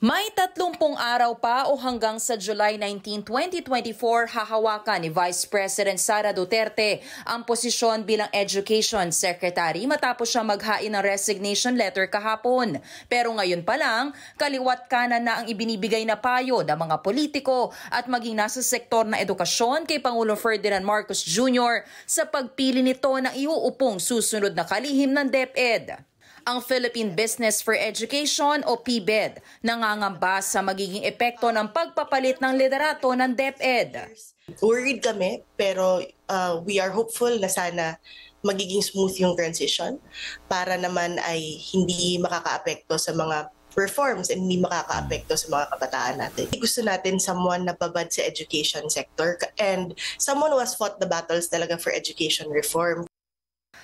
May 30 araw pa o hanggang sa July 19, 2024 hahawakan ni Vice President Sara Duterte ang posisyon bilang Education Secretary matapos siya maghain ng resignation letter kahapon. Pero ngayon pa lang, kaliwat kanan na ang ibinibigay na payo ng mga politiko at maging nasa sektor na edukasyon kay Pangulong Ferdinand Marcos Jr. sa pagpili nito ng iuupong susunod na kalihim ng DepEd ang Philippine Business for Education o PBED nangangamba sa magiging epekto ng pagpapalit ng liderato ng DepEd. Worried kami pero uh, we are hopeful na sana magiging smooth yung transition para naman ay hindi makakaapekto sa mga reforms and hindi makakaapekto sa mga kabataan natin. Gusto natin someone na babad sa education sector and someone who has fought the battles talaga for education reform.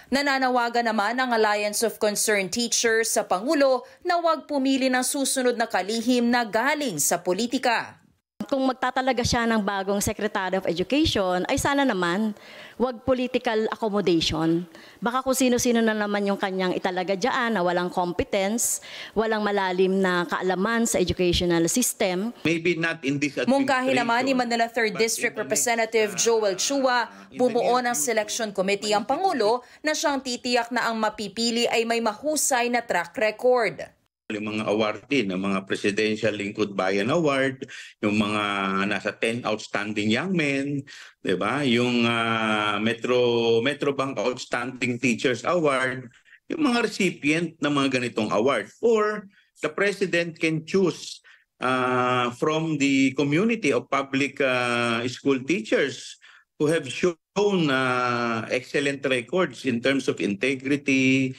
Nananawagan naman ang Alliance of Concerned Teachers sa Pangulo na huwag pumili ng susunod na kalihim na galing sa politika kung magtatalaga siya ng bagong Secretary of Education, ay sana naman wag political accommodation. Baka kung sino-sino na naman yung kanyang italaga dyan na walang competence, walang malalim na kaalaman sa educational system. Maybe not in this Mungkahi naman ni Manila 3rd District Representative uh, Joel Chua, bumuo ng selection committee ang Pangulo na siyang titiyak na ang mapipili ay may mahusay na track record yung mga awardee ng mga Presidential Lingkod Bayan Award, yung mga nasa 10 outstanding young men, 'di ba? Yung uh, Metro Metro Bank Outstanding Teachers Award, yung mga recipient ng mga ganitong award or the president can choose uh, from the community of public uh, school teachers who have shown uh, excellent records in terms of integrity,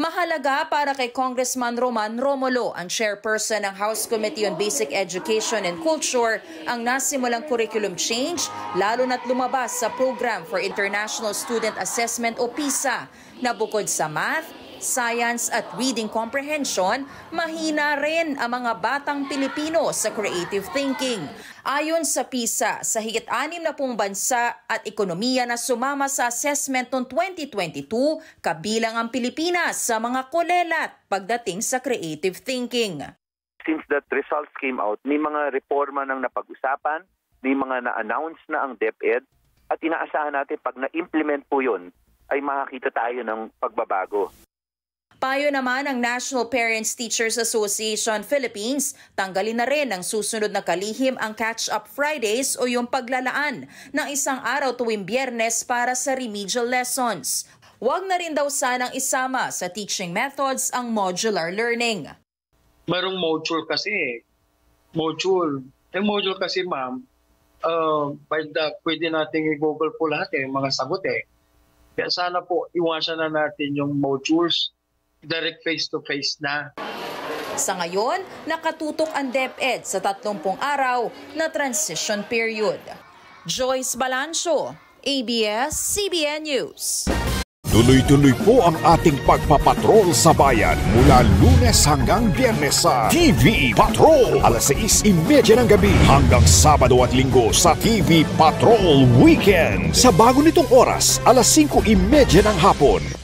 Mahalaga para kay Congressman Roman Romulo, ang chairperson ng House Committee on Basic Education and Culture, ang nasimulang curriculum change, lalo na't lumabas sa Program for International Student Assessment o PISA, na bukod sa math, science at reading comprehension, mahina rin ang mga batang Pilipino sa creative thinking. Ayon sa PISA, sa higit anim na pong bansa at ekonomiya na sumama sa assessment noong 2022, kabilang ang Pilipinas sa mga kulelat pagdating sa creative thinking. Since that results came out, may mga reforma nang napag-usapan, may mga na-announce na ang DepEd, at inaasahan natin pag na-implement po yun, ay makakita tayo ng pagbabago. Payo naman ng National Parents Teachers Association Philippines, tanggalin na rin ang susunod na kalihim ang Catch-up Fridays o yung paglalaan ng isang araw tuwing biyernes para sa remedial lessons. Huwag na rin daw sanang isama sa teaching methods ang modular learning. Merong module kasi. Module. Yung module kasi ma'am, uh, by the, pwede nating i-google po lahat eh, mga sagot eh. Kaya sana po iwasan na natin yung modules direct face-to-face na. Sa ngayon, nakatutok ang DepEd sa 30 araw na transition period. Joyce Balancho, ABS-CBN News. Tuloy-tuloy po ang ating pagpapatrol sa bayan mula lunes hanggang biyernes sa TV Patrol. Alas 6.30 ng gabi hanggang Sabado at Linggo sa TV Patrol Weekend. Sa bago nitong oras, alas 5.30 ng hapon.